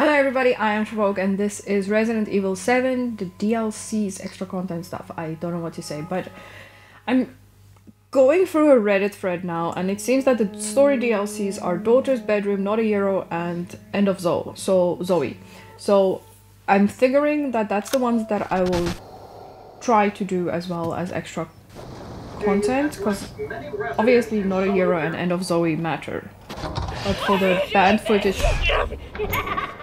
Hello everybody, I am Chevoque and this is Resident Evil 7, the DLC's extra content stuff. I don't know what to say, but I'm going through a Reddit thread now and it seems that the story DLCs are Daughter's Bedroom, Not a Hero, and End of Zoe. So Zoe. So I'm figuring that that's the ones that I will try to do as well as extra content because obviously Not a Hero and End of Zoe matter. But for the band footage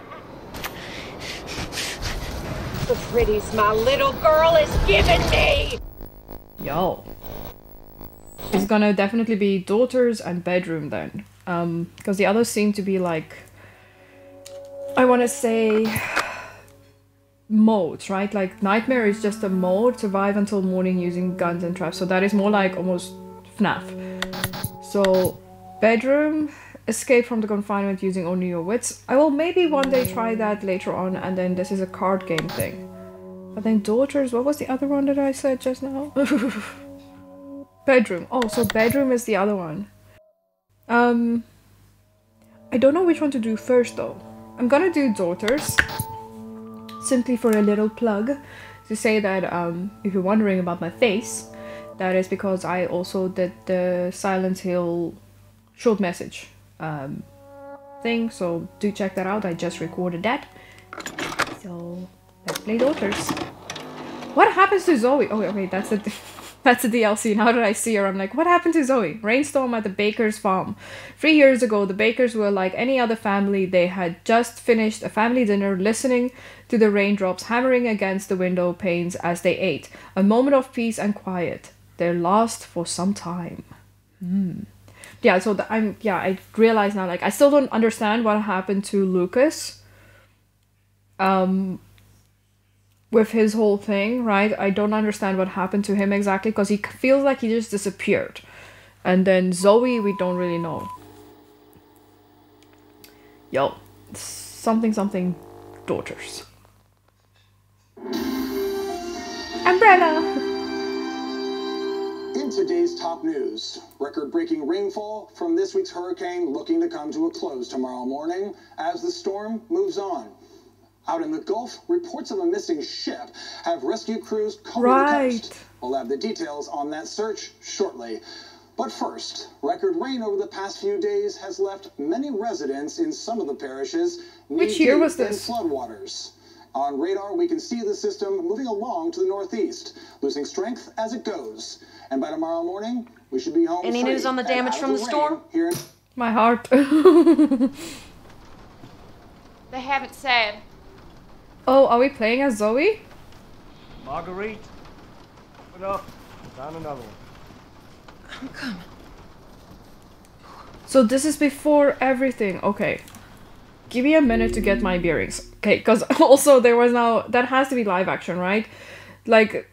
The pretties my little girl is giving me! Yo. It's gonna definitely be daughters and bedroom then. Um, because the others seem to be like I wanna say modes, right? Like Nightmare is just a mode, survive until morning using guns and traps. So that is more like almost FNAF. So bedroom, escape from the confinement using only your wits. I will maybe one day try that later on and then this is a card game thing. But then daughters, what was the other one that I said just now? bedroom. Oh, so bedroom is the other one. Um, I don't know which one to do first though. I'm gonna do daughters. Simply for a little plug to say that um, if you're wondering about my face, that is because I also did the Silent Hill short message um, thing, so do check that out. I just recorded that. So let's play Daughters. What happens to Zoe? Oh, okay, that's a that's a DLC. Now that I see her, I'm like, what happened to Zoe? Rainstorm at the Baker's farm. Three years ago, the Bakers were like any other family. They had just finished a family dinner, listening to the raindrops hammering against the window panes as they ate. A moment of peace and quiet. Their last for some time. Hmm yeah so the, i'm yeah i realize now like i still don't understand what happened to lucas um with his whole thing right? I don't understand what happened to him exactly because he feels like he just disappeared. And then zoe we don't really know. Yo something something daughters. Umbrella! In today's top news, record breaking rainfall from this week's hurricane looking to come to a close tomorrow morning as the storm moves on. Out in the Gulf, reports of a missing ship have rescue crews combing Right. the coast. We'll have the details on that search shortly. But first, record rain over the past few days has left many residents in some of the parishes Which year was in this? floodwaters. On radar, we can see the system moving along to the northeast, losing strength as it goes. And by tomorrow morning, we should be home. Any news on the damage from of the storm? Here my heart They haven't said. oh are we playing as zoe Marguerite, put up. Found another one. I'm coming. So this is before everything. Okay. Give me a minute to get my bearings. Okay, because also there was now that has to be live action, right? Like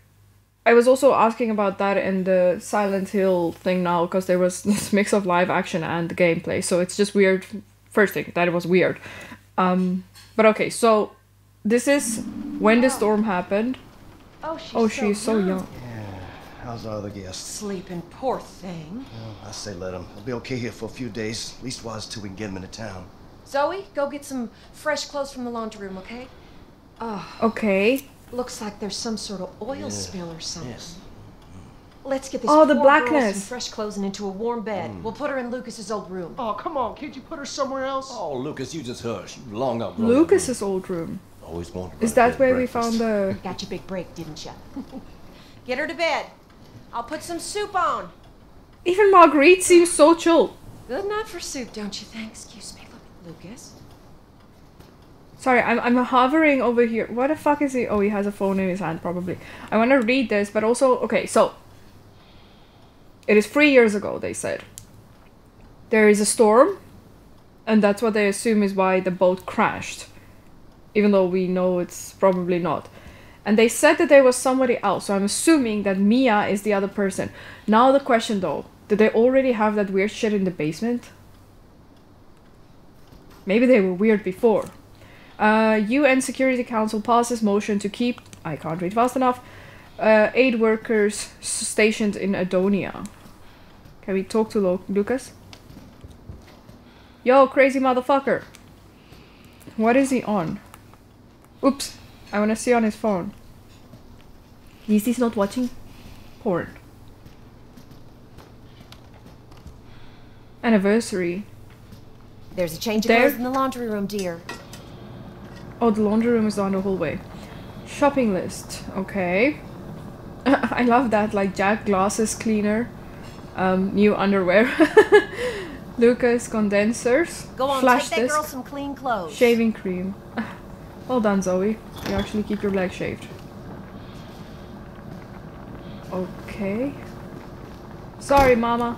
I was also asking about that in the Silent Hill thing now because there was this mix of live action and gameplay. So it's just weird first thing that it was weird. Um but okay, so this is when the storm happened. Oh, she's Oh, so she's so young. How's our other guests? Sleeping, poor thing. Well, I say let him. He'll be okay here for a few days. leastwise least till we can get him into town. Zoe, go get some fresh clothes from the laundry room, okay? Oh. Okay. Looks like there's some sort of oil spill or something. Yes. Let's get this Oh, the poor girl blackness. some fresh clothes and into a warm bed. Mm. We'll put her in Lucas's old room. Oh, come on. Can't you put her somewhere else? Oh, Lucas, you just hush. You long outgrown Lucas's old room. that room. Always wanted. Is that there where we found the Got your big break, didn't you? get her to bed. I'll put some soup on. Even Marguerite seems so chill. Good enough for soup, don't you think? Excuse me, look, Lucas. Sorry, I'm, I'm hovering over here. What the fuck is he? Oh, he has a phone in his hand, probably. I want to read this, but also, okay, so. It is three years ago, they said. There is a storm, and that's what they assume is why the boat crashed. Even though we know it's probably not. And they said that there was somebody else, so I'm assuming that Mia is the other person. Now, the question though did they already have that weird shit in the basement? Maybe they were weird before. Uh, UN Security Council passes motion to keep, I can't read fast enough, uh, aid workers stationed in Adonia. Can we talk to Lo- Lucas? Yo, crazy motherfucker. What is he on? Oops. I want to see on his phone. Yeezy's not watching porn. Anniversary. There's a change of clothes in the laundry room, dear. Oh, the laundry room is down the hallway. Shopping list. Okay. I love that. Like Jack glasses cleaner, um, new underwear, Lucas condensers, Go on, flash take that disc, girl some clean clothes. shaving cream. well done, Zoe. You actually keep your legs shaved. Okay. Sorry, Mama.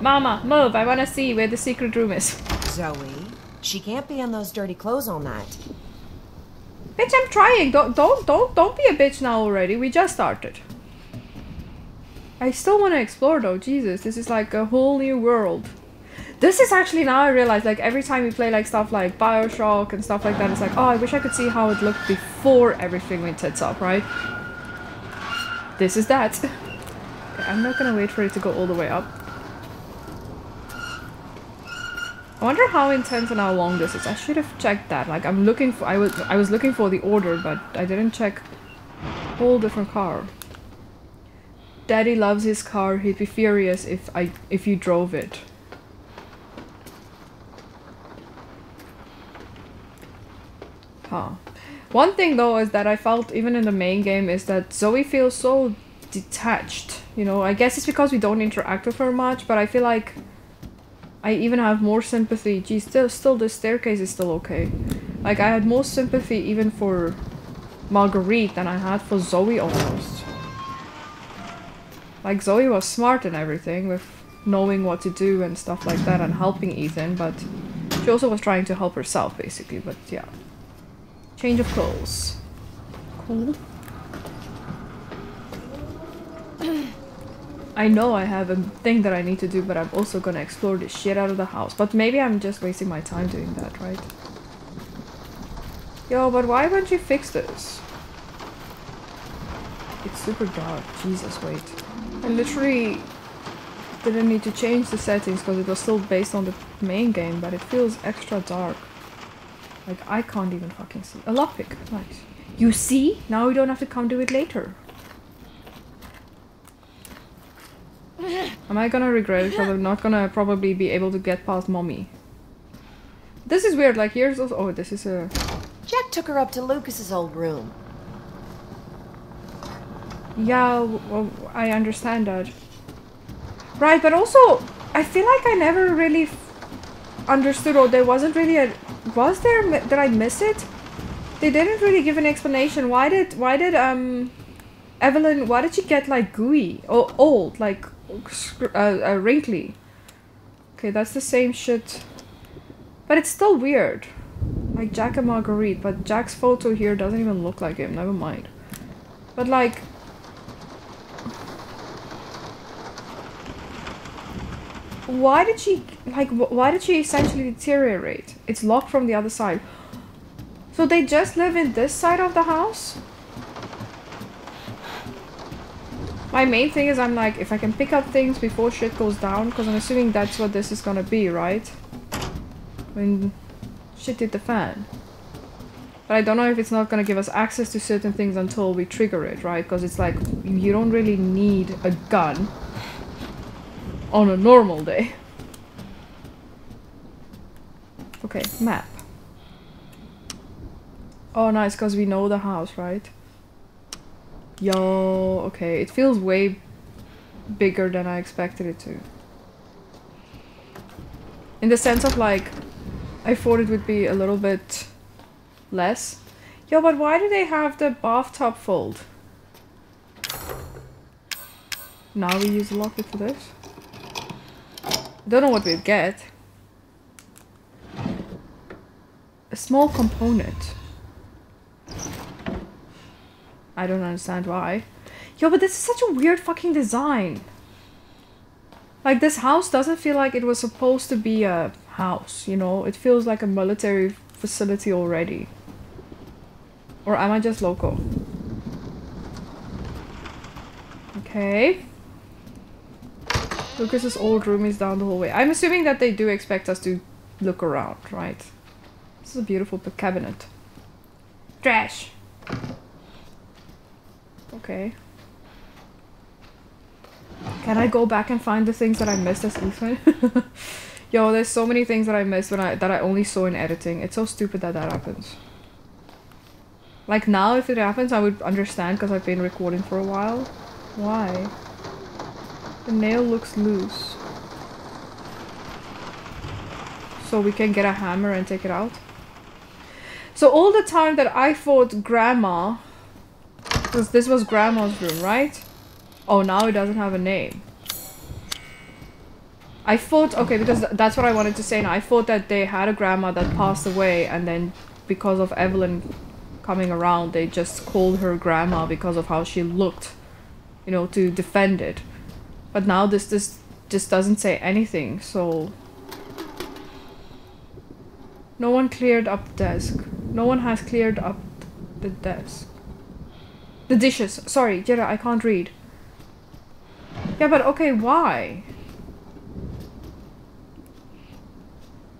Mama, move! I wanna see where the secret room is. Zoe, she can't be in those dirty clothes all night. Bitch, I'm trying. Don't, don't, don't, don't be a bitch now already. We just started. I still want to explore though. Jesus, this is like a whole new world. This is actually now I realize like every time we play like stuff like Bioshock and stuff like that, it's like oh I wish I could see how it looked before everything went tits up, right? This is that. I'm not gonna wait for it to go all the way up. I wonder how intense and how long this is. I should have checked that. Like I'm looking for I was I was looking for the order, but I didn't check whole different car. Daddy loves his car. He'd be furious if I if you drove it. Huh. One thing though is that I felt even in the main game is that Zoe feels so detached. You know, I guess it's because we don't interact with her much, but I feel like I even have more sympathy. Gee, still, still, the staircase is still okay. Like, I had more sympathy even for Marguerite than I had for Zoe almost. Like, Zoe was smart and everything with knowing what to do and stuff like that and helping Ethan, but she also was trying to help herself, basically, but yeah. Change of clothes. Cool. I know I have a thing that I need to do, but I'm also gonna explore the shit out of the house. But maybe I'm just wasting my time doing that, right? Yo, but why won't you fix this? It's super dark. Jesus, wait. I literally didn't need to change the settings because it was still based on the main game, but it feels extra dark. Like, I can't even fucking see. A lockpick. Nice. You see? Now we don't have to come do it later. Am I gonna regret it I'm not gonna probably be able to get past mommy? This is weird, like here's also- oh this is a Jack took her up to Lucas's old room. yeah well, I understand that. Right, but also I feel like I never really f- understood or there wasn't really a was there did I miss it? They didn't really give an explanation. Why did why did um Evelyn why did she get like gooey or old like uh, uh, wrinkly? Okay, that's the same shit. But it's still weird. Like Jack and Marguerite, but Jack's photo here doesn't even look like him, never mind. But like why did she like why did she essentially deteriorate? It's locked from the other side. So they just live in this side of the house? My main thing is I'm like, if I can pick up things before shit goes down, because I'm assuming that's what this is gonna be, right? When shit hit the fan. But I don't know if it's not gonna give us access to certain things until we trigger it, right? Because it's like, you don't really need a gun on a normal day. Okay, map. Oh, nice, because we know the house, right? Yo, okay, it feels way bigger than I expected it to. In the sense of like, I thought it would be a little bit less. Yo, but why do they have the bathtub fold? Now we use the lockpick for this. Don't know what we'd get. A small component. I don't understand why. Yo, but this is such a weird fucking design. Like, this house doesn't feel like it was supposed to be a house, you know? It feels like a military facility already. Or am I just local? Okay. Lucas's old room is down the hallway. I'm assuming that they do expect us to look around, right? This is a beautiful cabinet. Trash. Okay. Can I go back and find the things that I missed as Ethan? Yo, there's so many things that I missed when I that I only saw in editing. It's so stupid that that happens. Like now, if it happens, I would understand because I've been recording for a while. Why? The nail looks loose. So we can get a hammer and take it out. So all the time that I thought grandma, because this was grandma's room, right? Oh, now it doesn't have a name. I thought, okay, because th- that's what I wanted to say now. I thought that they had a grandma that passed away and then because of Evelyn coming around, they just called her grandma because of how she looked, you know, to defend it. But now this this just doesn't say anything, so no one cleared up the desk. No one has cleared up the desk. The dishes. Sorry, Jira, I can't read. Yeah, but okay, why?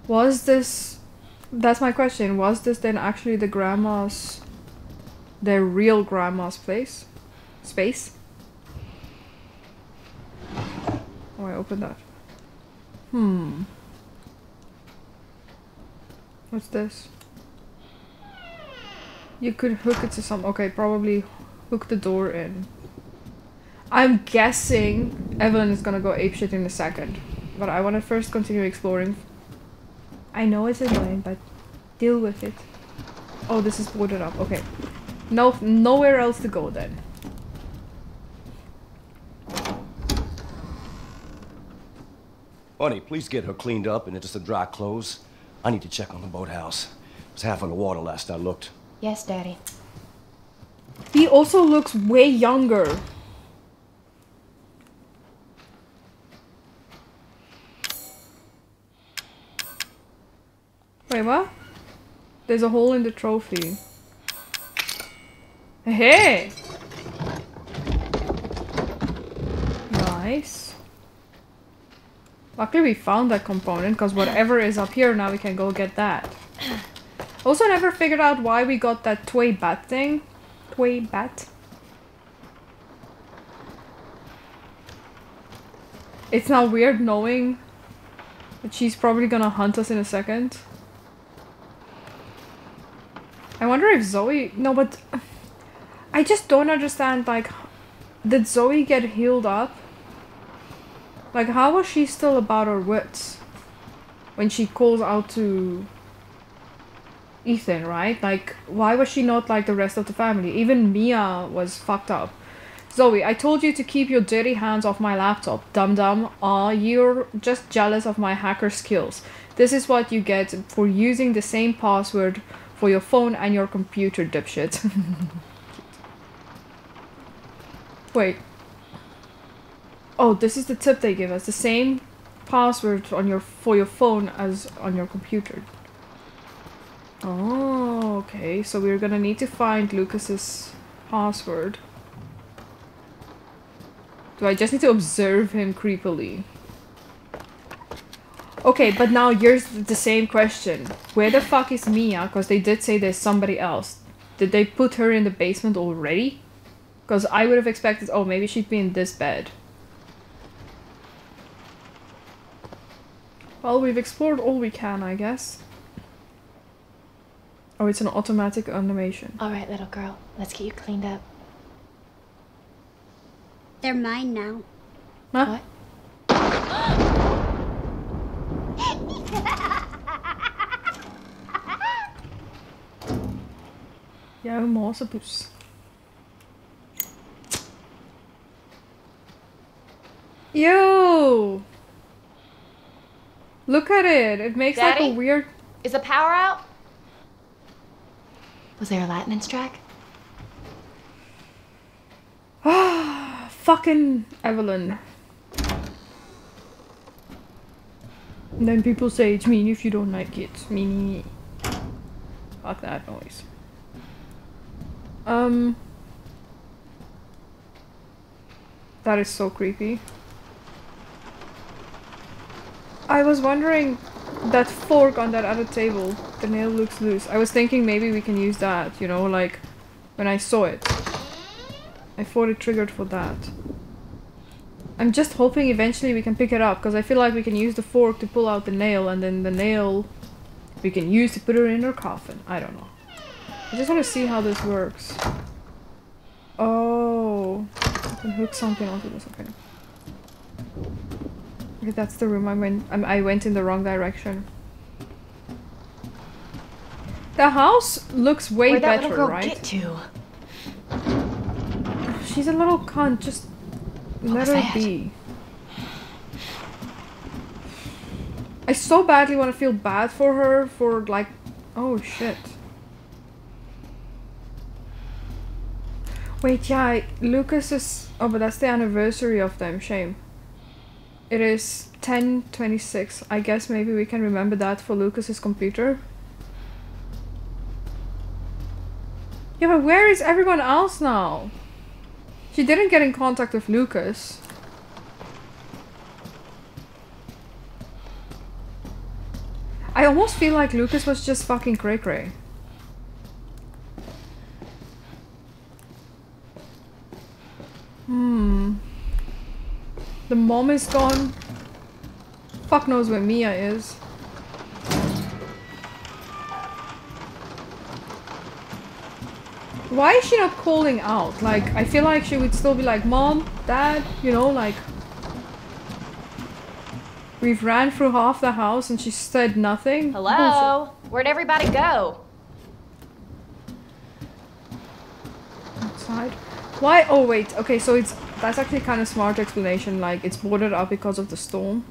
Was this that's my question. Was this then actually the grandma's their real grandma's place? Space? Oh, I opened that. Hmm. What's this? You could hook it to some. Okay, probably hook the door in. I'm guessing Evelyn is gonna go apeshit in a second. But I wanna first continue exploring. I know it's annoying, but deal with it. Oh, this is boarded up. Okay. No, nowhere else to go then. Bunny, please get her cleaned up and into some dry clothes. I need to check on the boathouse. It was half on the water last I looked. Yes, Daddy. He also looks way younger. Wait, what? There's a hole in the trophy. Hey! Nice. Luckily we found that component, because whatever is up here, now we can go get that. Also never figured out why we got that toy bat thing. Toy bat. It's now weird knowing that she's probably gonna hunt us in a second. I wonder if Zoe... No, but... I just don't understand, like... Did Zoe get healed up? Like, how was she still about her wits? When she calls out to... Ethan, right? Like, why was she not like the rest of the family? Even Mia was fucked up. Zoe, I told you to keep your dirty hands off my laptop. Dum dum. Ah, you're just jealous of my hacker skills. This is what you get for using the same password for your phone and your computer, dipshit. Wait. Oh, this is the tip they give us. The same password on your for your phone as on your computer. Oh, okay. So we're gonna need to find Lucas's password. Do I just need to observe him creepily? Okay, but now here's the same question. Where the fuck is Mia? Because they did say there's somebody else. Did they put her in the basement already? Because I would have expected, oh, maybe she'd be in this bed. Well, we've explored all we can, I guess. Oh, it's an automatic animation. All right, little girl. Let's get you cleaned up. They're mine now. Huh? What? Ja, een morsepus. Yo! Look at it. It makes like a weird. Is the power out? Was there a lightning strike? Fucking Evelyn. And then people say it's mean if you don't like it. Me, me, me. Fuck that noise. Um. That is so creepy. I was wondering that fork on that other table. The nail looks loose. I was thinking maybe we can use that, you know, like when I saw it. I thought it triggered for that. I'm just hoping eventually we can pick it up because I feel like we can use the fork to pull out the nail and then the nail we can use to put her in her coffin. I don't know. I just want to see how this works. Oh, I can hook something onto this. Okay. Okay, that's the room I went. Um, I went in the wrong direction. The house looks way Where'd that better, little girl right? get to? She's a little cunt. Just let her that? be. I so badly want to feel bad for her for like, oh shit. Wait, yeah, I- Lucas is. Oh, but that's the anniversary of them. Shame. It is 1026. I guess maybe we can remember that for Lucas's computer. Yeah, but where is everyone else now? She didn't get in contact with Lucas. I almost feel like Lucas was just fucking cray cray. Hmm. The mom is gone. Fuck knows where Mia is. Why is she not calling out? Like, I feel like she would still be like, Mom, Dad, you know, like. We've ran through half the house and she said nothing. Hello? Where'd everybody go? Outside. Why? Oh, wait. Okay, so it's. That's actually kind of smart explanation. Like, it's boarded up because of the storm.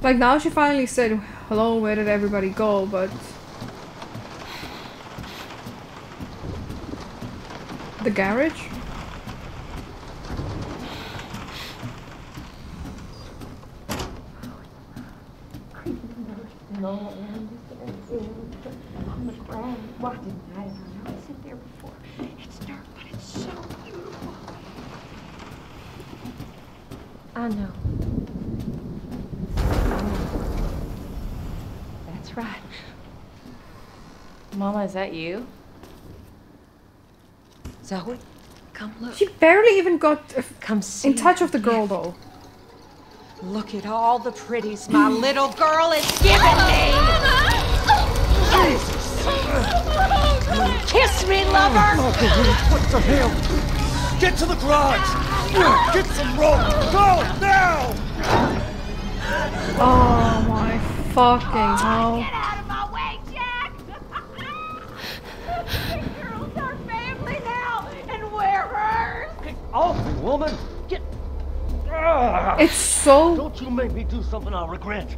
Like, now she finally said, Hello, where did everybody go? But. The garage? I know. That's right. Mama, is that you? Zoe, come look. She barely even got uh, Come see. in touch with the girl, though. Look at all the pretties my little girl is giving me. Kiss me, lover. What the hell? Get to the garage! Get some rope! Go now! Oh my fucking hell. out of my way, Jack. These girls are family now, and we're hers. Off me, woman! Get. Ah! It's so Don't you make me do something I'll regret.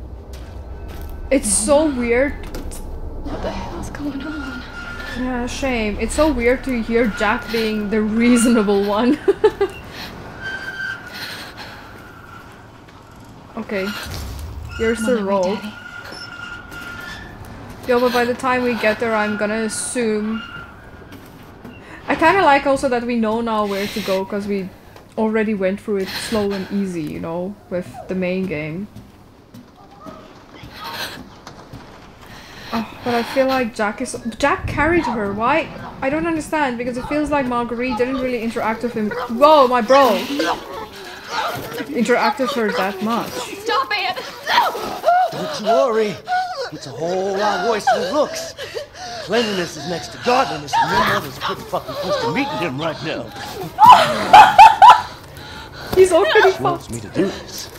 it's so weird. What the hell's going on? Yeah, shame. It's so weird to hear Jack being the reasonable one. okay. Here's the roll. Yo, but by the time we get there, I'm gonna assume. I kind of like also that we know now where to go because we already went through it slow and easy, you know, with the main game. Oh, but I feel like Jack is. Jack carried her. Why? I don't understand because it feels like Marguerite didn't really interact with him. Whoa, my bro! Interact with her that much. Stop it! Don't you worry. It's a whole lot worse than it looks. Cleanliness is next to godliness, and your mother's pretty fucking close to meeting him right now. He's already She wants me to do this.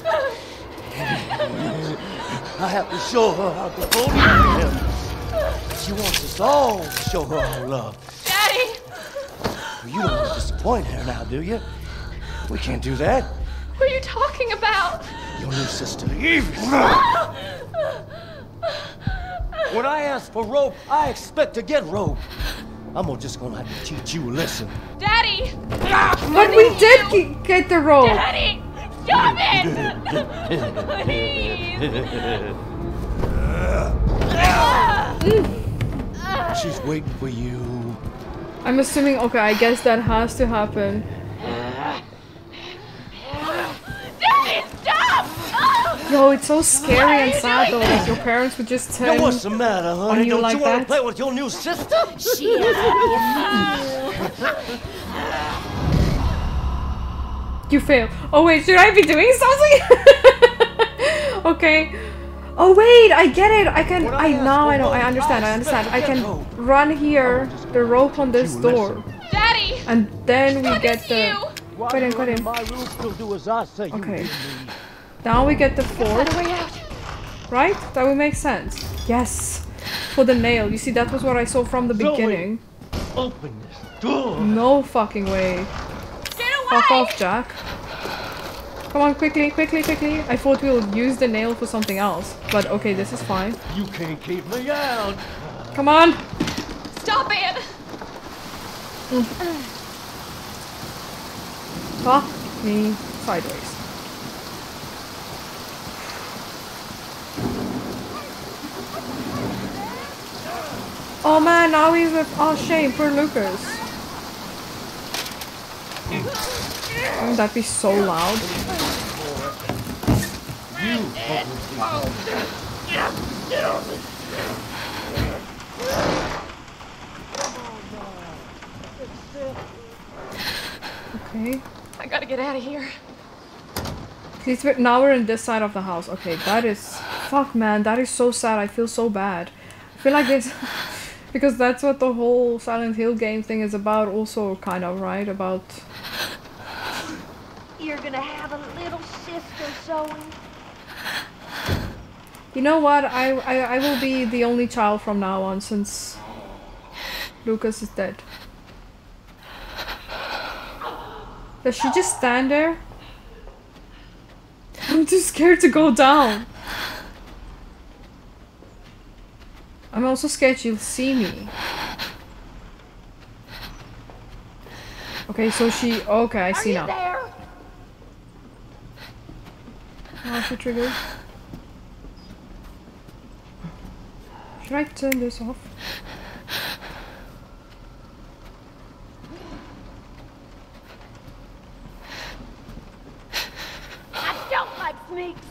I have to show her how devoted I am. She wants us all to show her our love. Daddy! You don't want to disappoint her now, do you? We can't do that. What are you talking about? Your new sister, Evie. when I ask for rope, I expect to get rope. I'm just gonna have to teach you a lesson. Daddy! But we did ge- get the roll. Daddy! Stop it! Please! She's waiting for you. I'm assuming. Okay, I guess that has to happen. Daddy, stop! Yo, it's so scary and sad though that your parents would just turn. Now what's the matter, honey? you Don't like you want to play with your new sister? She You fail. Oh wait, should I be doing something? okay. Oh wait, I get it. I can. I now I know. I understand. I understand. I can run here, the rope on this door, Daddy! and then we get It's the. you! Why Quit in, quit in. my roof? You'll do as I say. you Okay. Do. Now we get the fourth, Way out. right? That would make sense. Yes. For the nail. You see, that was what I saw from the Zoe. beginning. Open this door. No fucking way. Get away! Fuck off, Jack. Come on, quickly, quickly, quickly. I thought we would use the nail for something else. But okay, this is fine. You can't keep me out. Come on! Stop it! Mm. Fuck me sideways. Oh man, now he's with. Oh, shame, poor Lucas. Wouldn't that be so loud? Okay. I gotta get out of here. Wait, now we're in this side of the house. Okay, that is. Fuck, man, that is so sad. I feel so bad. I feel like this. Because that's what the whole Silent Hill game thing is about, also, kind of, right? About. You're gonna have a little sister, Zoe. You know what? I, I, I will be the only child from now on since Lucas is dead. Does she just stand there? I'm too scared to go down. I'm also scared she'll see me. Okay, so she. Okay, I see you now. there? Oh, she triggered. Should I turn this off? I don't like sneaks.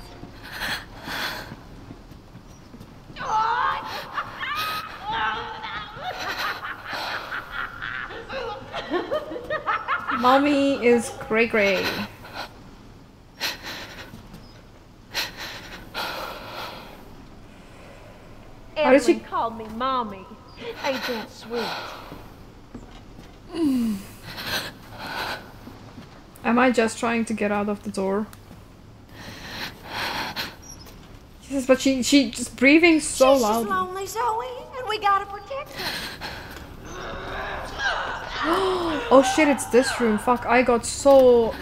Mommy is Gray Gray. How did she- call me mommy. Ain't that sweet? Am I just trying to get out of the door? Yes, but she she just breathing so loud. She's lonely, Zoe, and we gotta protect her. Oh shit, it's this room. Fuck, I got so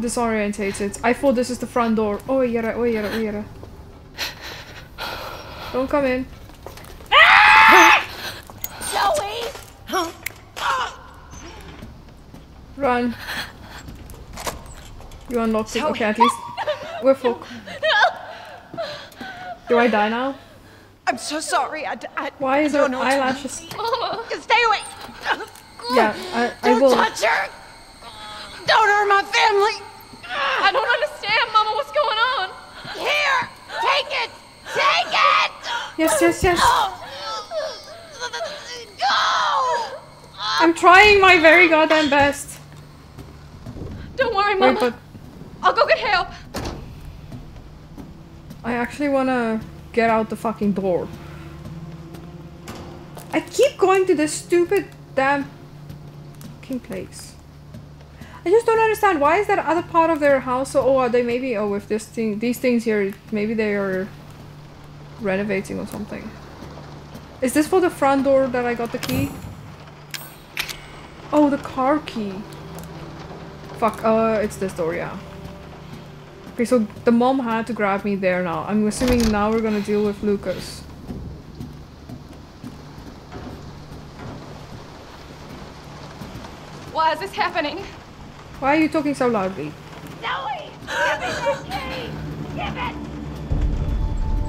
disorientated. I thought this is the front door. Oh yeah, oh yeah, oh yeah. Don't come in. Zoe! Run. You unlocked it. Okay, at least we're full. Do I die now? I'm so sorry. I, I Why is her don't know what to- eyelashes? Mama! Stay away. Yeah, I, I Don't will. touch her. Don't hurt my family. I don't understand, Mama. What's going on? Here, take it. Take it. Yes, yes, yes. Oh. Go. I'm trying my very goddamn best. Don't worry, Mama. Wait, but I'll go get help. I actually wanna get out the fucking door. I keep going to this stupid damn place. I just don't understand why is that other part of their house so oh are they maybe oh with this thing these things here maybe they are renovating or something. Is this for the front door that I got the key? Oh the car key. Fuck, uh it's this door, yeah. Okay, so the mom had to grab me there now. I'm assuming now we're gonna deal with Lucas. Why is this happening? Why are you talking so loudly? Zoe! Give me that key! Give it!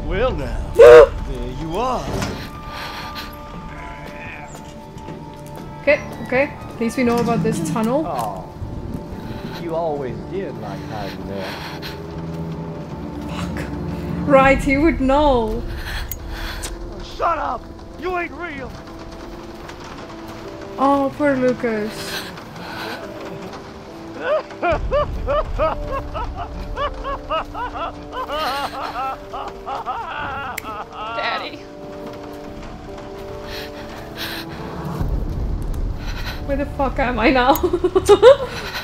Well now, there you are. Okay, okay. At least we know about this tunnel. Oh, you always did like hiding there. Fuck. Right, he would know. Shut up! You ain't real! Oh, poor Lucas. Daddy. Where the fuck am I now?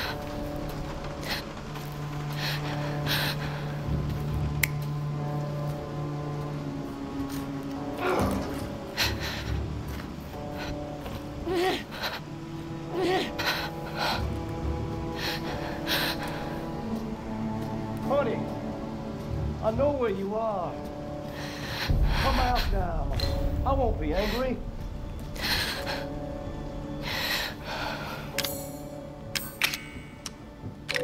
won't be angry.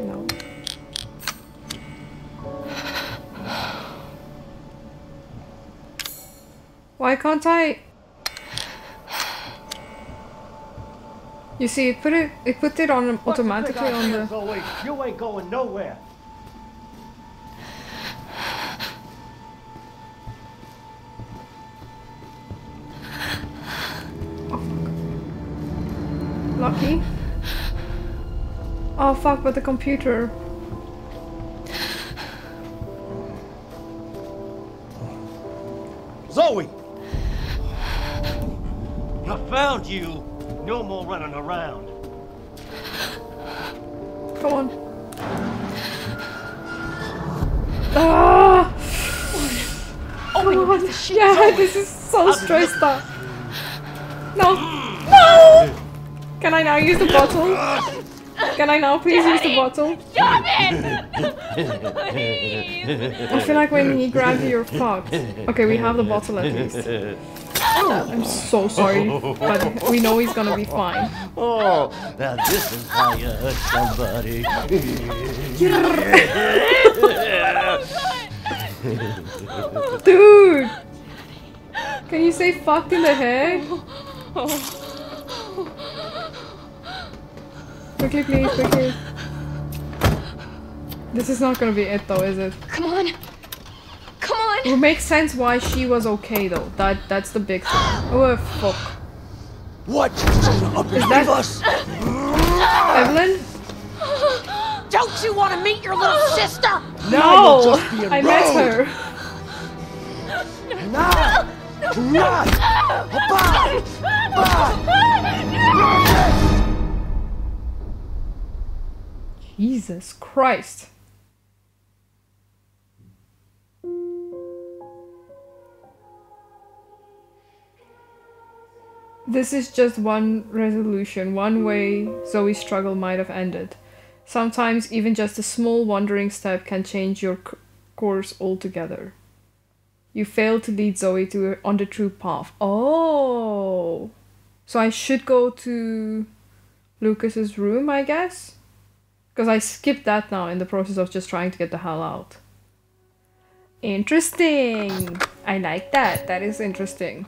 no. Why can't I? You see, it put it it put it on automatically on the. You ain't going nowhere. Oh fuck, but the computer. Zoe! I found you. No more running around. Come on. Ah! Oh my God! Yeah, this is so stressed out. No. No! Can I now use the bottle? Can I now please use the bottle? Stop it! Please! I feel like when he grabs you, you're fucked. Okay, we have the bottle at least. Oh. I'm so sorry, but we know he's gonna be fine. Oh, now this is how you hurt somebody. Dude! Can you say fucked in the head? Quickly, please, quickly. This is not gonna be it though, is it? Come on. Come on. It makes sense why she was okay though. That that's the big thing. Oh fuck. What? Up and that- us? Evelyn? Don't you want to meet your little sister? Now No! you're just being I met rude. her. Now! Run! Bye! Bye! Jesus Christ. This is just one resolution, one way Zoe's struggle might have ended. Sometimes even just a small wandering step can change your course altogether. You failed to lead Zoe to on the true path. Oh, so I should go to Lucas's room, I guess. Because I skipped that now in the process of just trying to get the hell out. Interesting. I like that. That is interesting.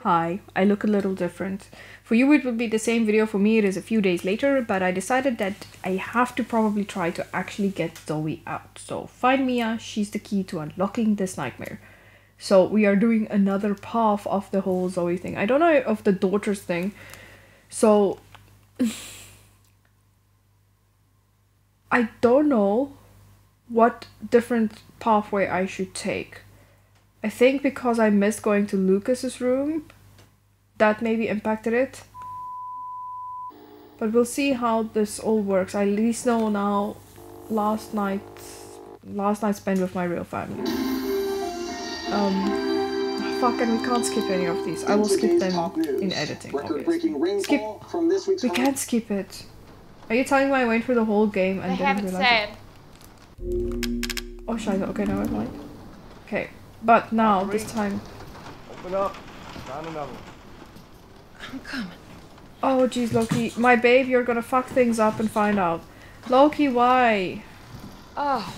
Hi, I look a little different. For you, it would be the same video. For me, it is a few days later, but I decided that I have to probably try to actually get Zoe out. So, find Mia. She's the key to unlocking this nightmare. So, we are doing another path of the whole Zoe thing. I don't know of the daughters thing. So, I don't know what different pathway I should take. I think because I missed going to Lucas's room, that maybe impacted it. But we'll see how this all works. I at least know now last night last night spent with my real family. Um fuck and we can't skip any of these. I will skip them in editing. obviously. Record-breaking rainfall from this week's We can't skip it. Are you telling me I went through the whole game and They didn't haven't realize said. it? Oh shit, okay, never mind. Okay. But now this time Open up. Find another one. I'm coming. Oh jeez Loki, my babe, you're gonna fuck things up and find out. Loki, why? Oh.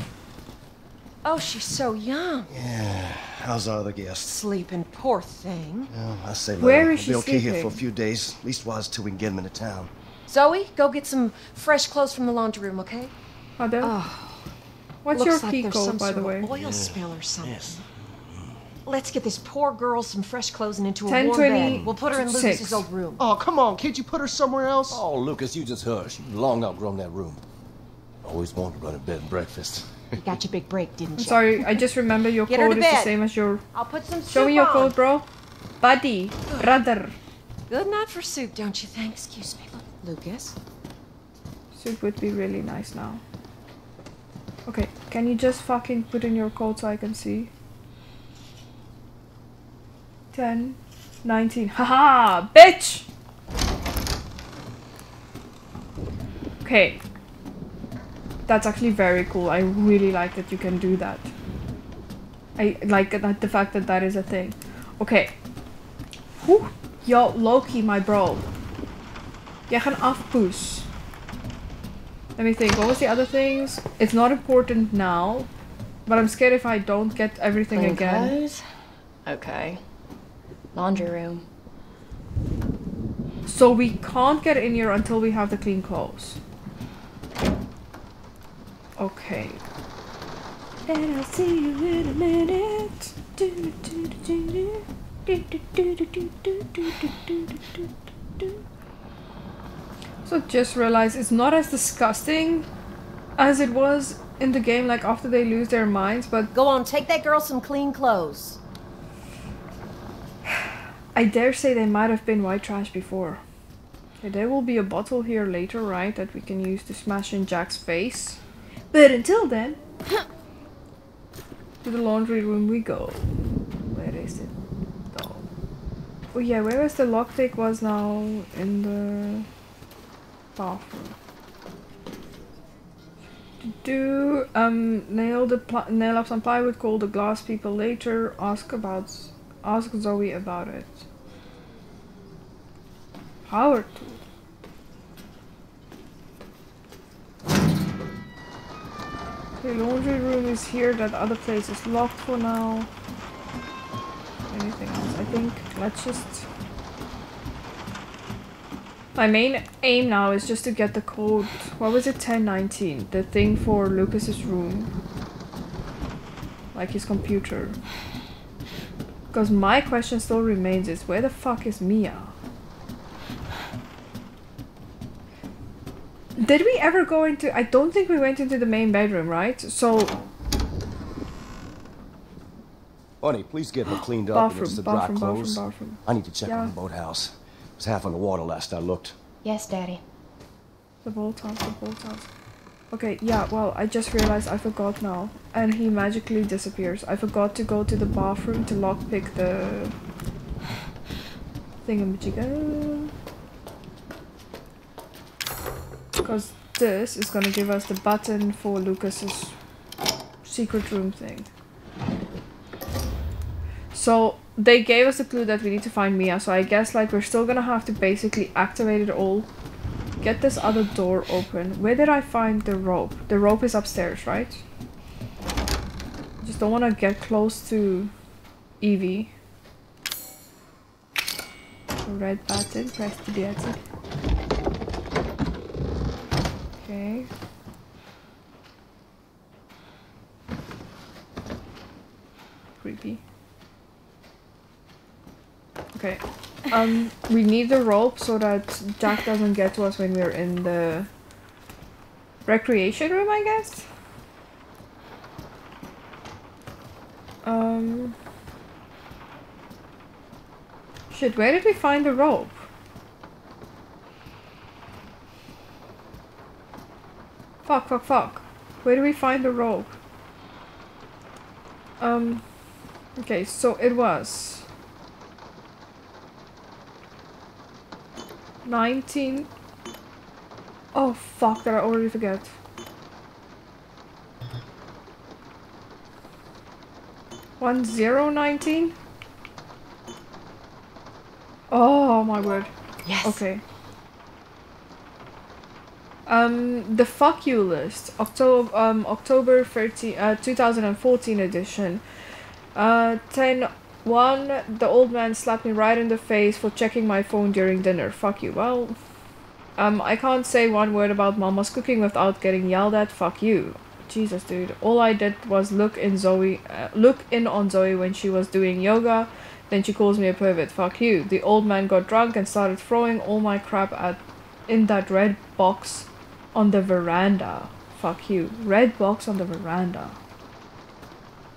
Oh, she's so young. Yeah. How's our other guests? Sleeping, poor thing. Well, I say Where let is him. she We'll be okay here for a few days. Leastwise till we can get him into town. Zoe, go get some fresh clothes from the laundry room, okay? Pardon? Oh. What's Looks your like key there's code, some by the sort way? of oil spill or something. Yes. Let's get this poor girl some fresh clothes and into a 10, warm 20, bed. We'll put her in six. Lucas's old room. Oh, come on. Can't you put her somewhere else? Oh, Lucas, you just hush. You've long outgrown that room. Always wanted to run a bed and breakfast. You got your big break, didn't I'm you? sorry, I just remember your Get code to is the same as your. I'll put some soup Show me your on. code, bro. Buddy, brother. Good night for soup, don't you think? Excuse me, Lucas. Soup would be really nice now. Okay, can you just fucking put in your code so I can see? 10, 19. Haha, bitch! Okay. That's actually very cool. I really like that you can do that. I like that the fact that that is a thing. Okay. Whew. Yo, Loki, my bro. Jij gaat afpoes. Let me think. What was the other things? It's not important now, but I'm scared if I don't get everything Clean again. clothes? Okay. Laundry room. So we can't get in here until we have the clean clothes. Okay. Then I'll see you in a minute. So just realize it's not as disgusting as it was in the game, like after they lose their minds, but Go on, take that girl some clean clothes. I dare say they might have been white trash before. Okay, there will be a bottle here later, right, that we can use to smash in Jack's face. But until then, to the laundry room we go. Where is it? Oh yeah, where was the lockpick was now in the bathroom. Do um nail the nail up some plywood. Call the glass people later. Ask about ask Zoe about it. Power tool. The laundry room is here. That other place is locked for now. Think let's just. My main aim now is just to get the code. What was it? 1019. The thing for Lucas's room. Like his computer. Because my question still remains is where the fuck is Mia? Did we ever go into I don't think we went into the main bedroom, right? So Honey, please get her cleaned up and bathroom, into the dry bathroom, bathroom, clothes. bathroom. I need to check Yeah. on the boathouse. It was half on the water last I looked. Yes, Daddy. The bolt house, the bolt house. Okay, yeah, well, I just realized I forgot now. And he magically disappears. I forgot to go to the bathroom to lockpick the thingamajigga. Because this is gonna give us the button for Lucas's secret room thing. So they gave us the clue that we need to find Mia, so I guess like we're still gonna have to basically activate it all get this other door open. Where did I find the rope? The rope is upstairs, right? Just don't want to get close to Evie. Red button, press the button. Okay. Creepy. Okay. Um, we need the rope so that Jack doesn't get to us when we're in the recreation room, I guess. Um. Shit, where did we find the rope? Fuck, fuck, fuck. Where do we find the rope? Um. Okay, so it was. 19. Oh fuck, that I already forget? One zero nineteen? Oh my word. Yes. Okay. Um, the fuck you list, October um October 30, uh, 2014 edition. Uh, 10 1. The old man slapped me right in the face for checking my phone during dinner. Fuck you. Well, um, I can't say one word about mama's cooking without getting yelled at. Fuck you. Jesus, dude. All I did was look in Zoe, uh, look in on Zoe when she was doing yoga. Then she calls me a pervert. Fuck you. The old man got drunk and started throwing all my crap at in that red box on the veranda. Fuck you. Red box on the veranda.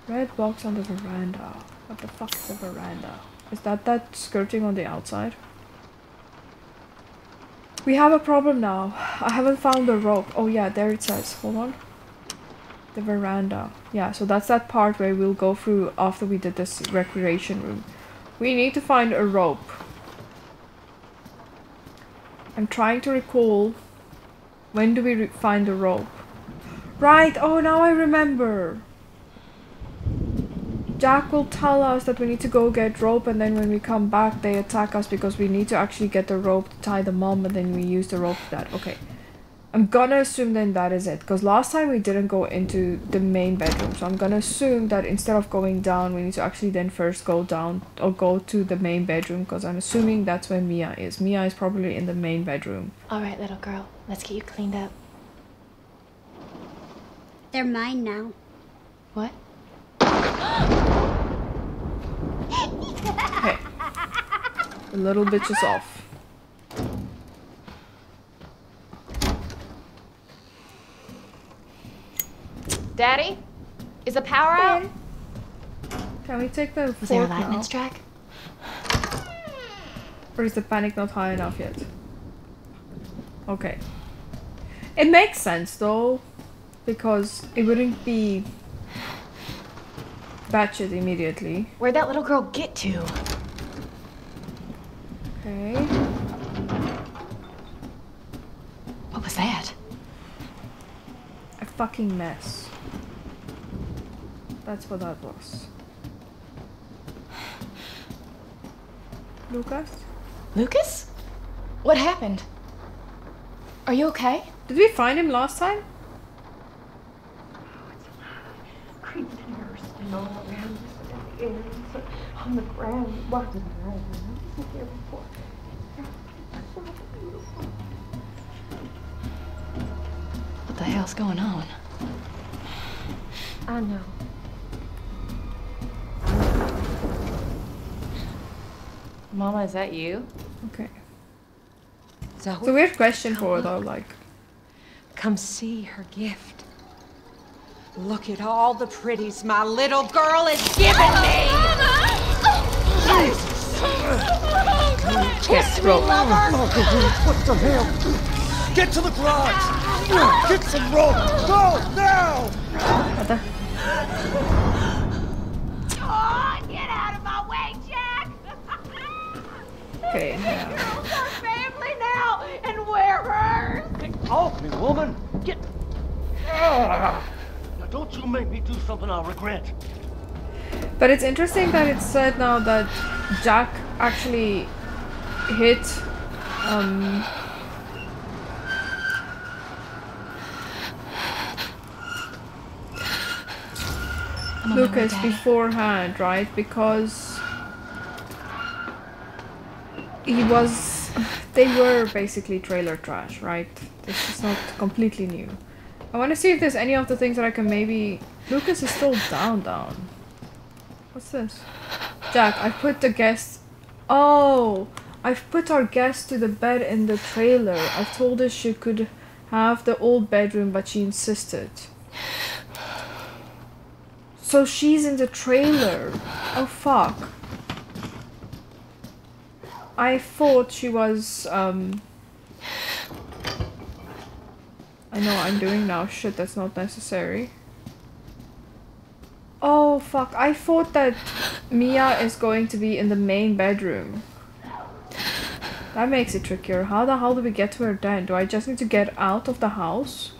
Red box on the veranda. What the fuck is a veranda? Is that that skirting on the outside? We have a problem now. I haven't found the rope. Oh yeah, there it says. Hold on. The veranda. Yeah, so that's that part where we'll go through after we did this recreation room. We need to find a rope. I'm trying to recall when do we find the rope? Right, oh now I remember. Jack will tell us that we need to go get rope and then when we come back they attack us because we need to actually get the rope to tie the mom and then we use the rope for that. Okay. I'm gonna assume then that is it because last time we didn't go into the main bedroom so I'm gonna assume that instead of going down we need to actually then first go down or go to the main bedroom because I'm assuming that's where Mia is. Mia is probably in the main bedroom. All right, little girl. Let's get you cleaned up. They're mine now. What? Okay. The little bitch is off. Daddy? Is the power out? Can we take the Was there a lightning strike? Or is the panic not high enough yet? Okay. It makes sense though, because it wouldn't be batshit immediately. Where'd that little girl get to? Okay. What was that? A fucking mess. That's what that was. Lucas? Lucas? What happened? Are you okay? Did we find him last time? Creeping and all around the air, on the ground, walking. I wasn't there before. So beautiful. What the hell's going on? I know. Mama, is that you? Okay. Zoe, It's a weird question for her though, like. come see her gift. Look at all the pretties my little girl has given me. Kiss me, lover. What the hell? Get to the garage! Get some rope! Go, now! What the? Oh, get out of my way, Jack! Okay, yeah. Girls are family now, and we're hers. Off me, woman! Get... Now don't you make me do something I'll regret. But it's interesting that it's said now that Jack actually hit um I'm on my way, Lucas beforehand, right? Because he was they were basically trailer trash, right? This is not completely new. I want to see if there's any of the things that I can maybe Lucas is still down down. What's this? Jack, I put the guest Oh, I've put our guest to the bed in the trailer. I've told her she could have the old bedroom, but she insisted. So she's in the trailer. Oh fuck. I thought she was um I know what I'm doing now shit that's not necessary. Oh fuck, I thought that Mia is going to be in the main bedroom. That makes it trickier. How the hell do we get to her then? Do I just need to get out of the house?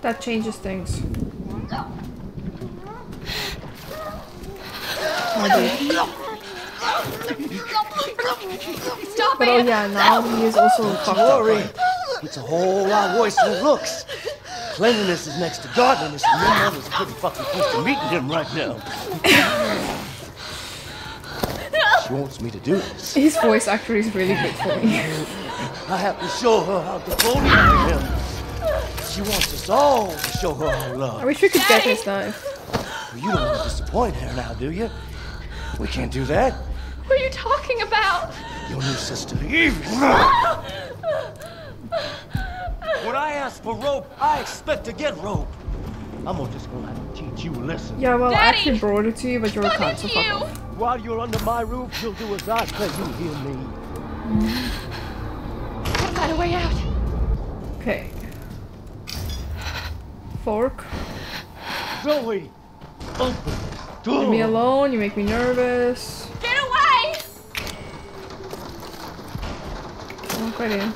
That changes things. Stop But oh yeah, now he is also fucked up. Right? It's a whole lot worse than it looks. Cleanliness is next to godliness, and your mother's pretty fucking close to meeting him right now. She wants me to do this. His voice actor is really good for me. I have to show her how devoted I am. She wants us all to show her our I love. wish we could get his knife. Well, you don't want to disappoint her now, do you? We can't do that. What are you talking about? Your new sister, Eve. when I ask for rope, I expect to get rope. I'm gonna just gonna have to teach you a lesson. Yeah, well, I actually brought it to you, but you're a cunt, so fuck you! off. While you're under my roof, you'll do as I say. You hear me? Gotta find a way out. Okay. Fork. Zoe, open door. Leave me alone, you make me nervous. Get away! Walk right in.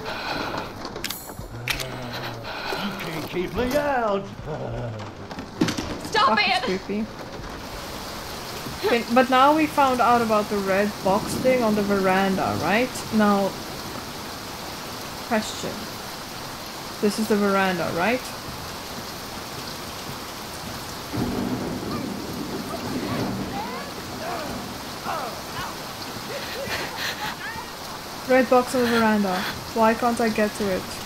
You can't keep me out. Stop Fuck, it! creepy. Okay, but now we found out about the red box thing on the veranda, right? Now, question. This is the veranda, right? Red box on the veranda. Why can't I get to it?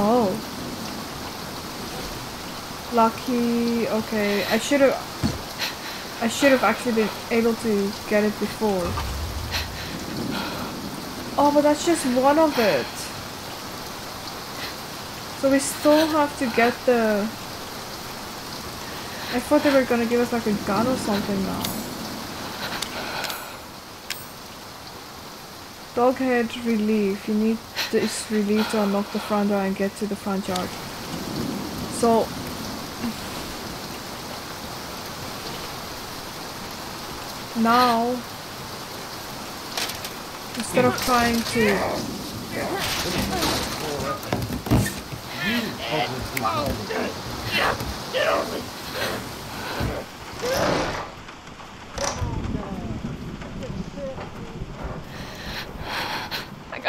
Oh. Lucky. Okay, I should have. I should have actually been able to get it before. Oh, but that's just one of it. So we still have to get the. I thought they were gonna give us like a gun or something now. Doghead relief. You need this relief to unlock the front door and get to the front yard. So now instead of trying to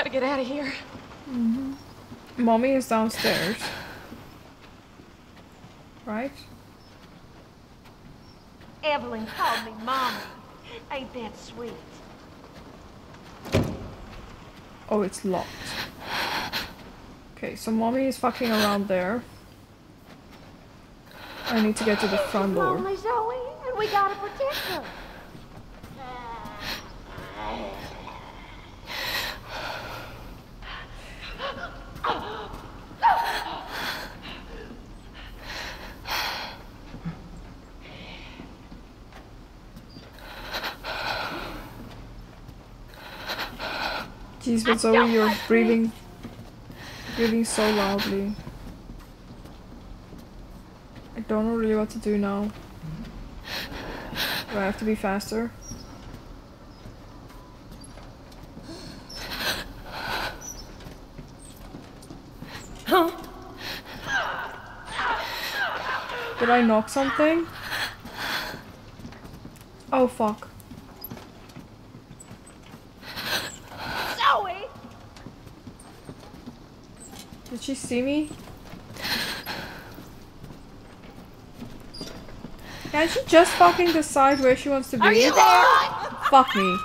gotta get out of here. Mm-hmm. mommy is downstairs right Evelyn called me mommy. Ain't that sweet? oh it's locked okay so mommy is fucking around there I need to get to the front door Lonely Zoe, and we gotta protect her. Jeez, but Zoe, you're breathing, breathing so loudly. I don't know really what to do now. Do I have to be faster? Did I knock something? Oh fuck. Zoe! Did she see me? Can she just fucking decide where she wants to be? Are you there? Fuck me.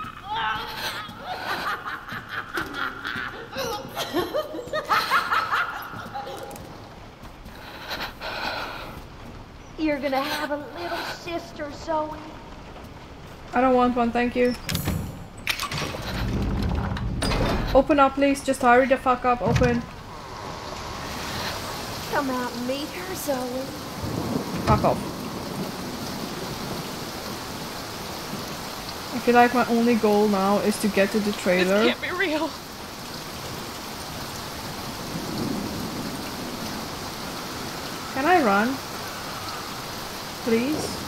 You're gonna have a little sister, Zoe. I don't want one, thank you. Open up, please. Just hurry the fuck up. Open. Come out and meet her, Zoe. Fuck off. I feel like my only goal now is to get to the trailer. This can't be real. Can I run? Please?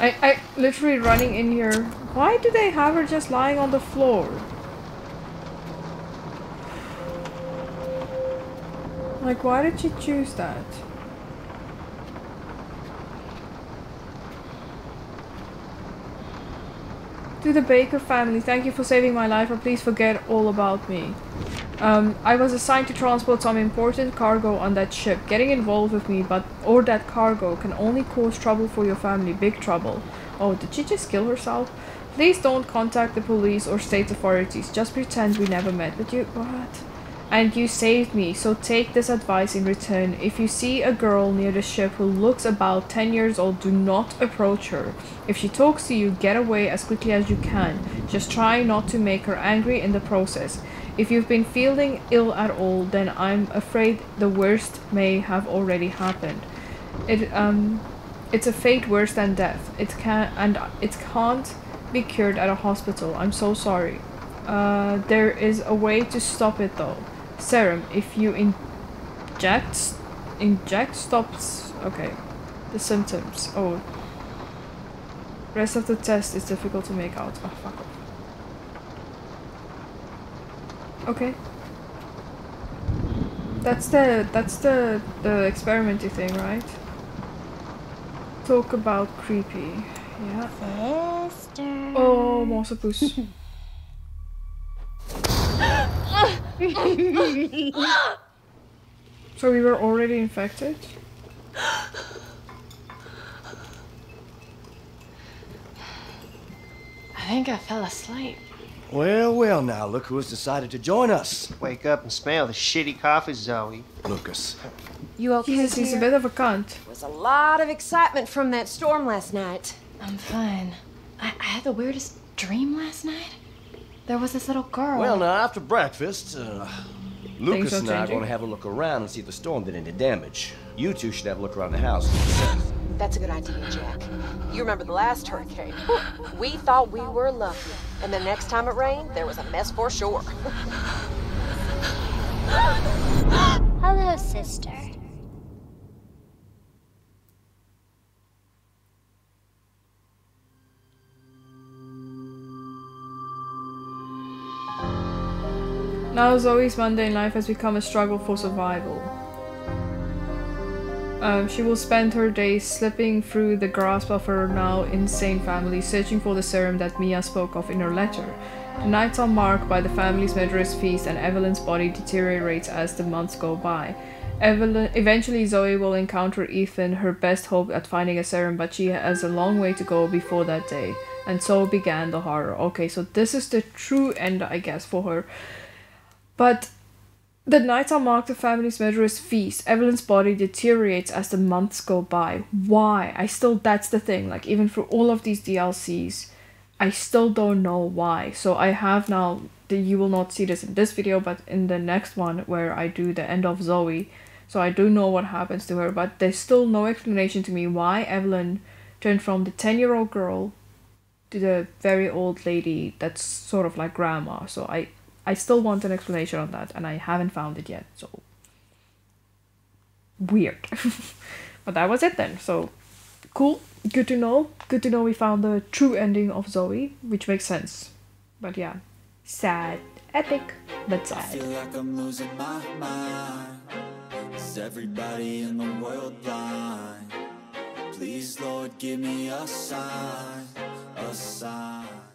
I, I literally running in here. Why do they have her just lying on the floor? Like, why did she choose that? To the Baker family, thank you for saving my life, and please forget all about me. Um, I was assigned to transport some important cargo on that ship. Getting involved with me, but or that cargo can only cause trouble for your family. Big trouble. Oh, did she just kill herself? Please don't contact the police or state authorities. Just pretend we never met. But you what? And you saved me, so take this advice in return. If you see a girl near the ship who looks about 10 years old, do not approach her. If she talks to you, get away as quickly as you can. Just try not to make her angry in the process. If you've been feeling ill at all, then I'm afraid the worst may have already happened. It um it's a fate worse than death. It can and it can't be cured at a hospital. I'm so sorry. Uh, there is a way to stop it though. Serum, if you inject, inject stops, okay, the symptoms. Oh, rest of the test is difficult to make out. Oh, fuck off. Okay. That's the, that's the, the experimenty thing, right? Talk about creepy. Yeah. Sister. Oh, Mossapus. so we were already infected? I think I fell asleep. Well, well, now look who has decided to join us. Wake up and smell the shitty coffee, Zoe. Lucas. You okay? Jesus, he's a bit of a cunt. There was a lot of excitement from that storm last night. I'm fine. I, I had the weirdest dream last night. There was this little girl. Well, now, after breakfast, uh, Lucas and I are going to have a look around and see if the storm did any damage. You two should have a look around the house. That's a good idea, Jack. You remember the last hurricane? We thought we were lucky, and the next time it rained, there was a mess for sure. Hello, sister. Now Zoe's mundane life has become a struggle for survival. Um, she will spend her days slipping through the grasp of her now insane family, searching for the serum that Mia spoke of in her letter. The nights are marked by the family's murderous feast, and Evelyn's body deteriorates as the months go by. Evelyn, eventually, Zoe will encounter Ethan, her best hope at finding a serum, but she has a long way to go before that day. And so began the horror. Okay, so this is the true end, I guess, for her. But the nights are marked the family's murderous feast. Evelyn's body deteriorates as the months go by. Why? I still, that's the thing. Like, even for all of these DLCs, I still don't know why. So I have now, the, you will not see this in this video, but in the next one where I do the end of Zoe. So I do know what happens to her, but there's still no explanation to me why Evelyn turned from the 10 year old girl to the very old lady that's sort of like grandma. So I, I still want an explanation on that, and I haven't found it yet. So weird. but that was it then. So cool. Good to know. Good to know we found the true ending of Zoe, which makes sense. But yeah, sad, epic, but I sad. feel like I'm losing my mind. Is everybody in the world blind? Please, Lord, give me a sign, a sign.